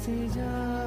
से जा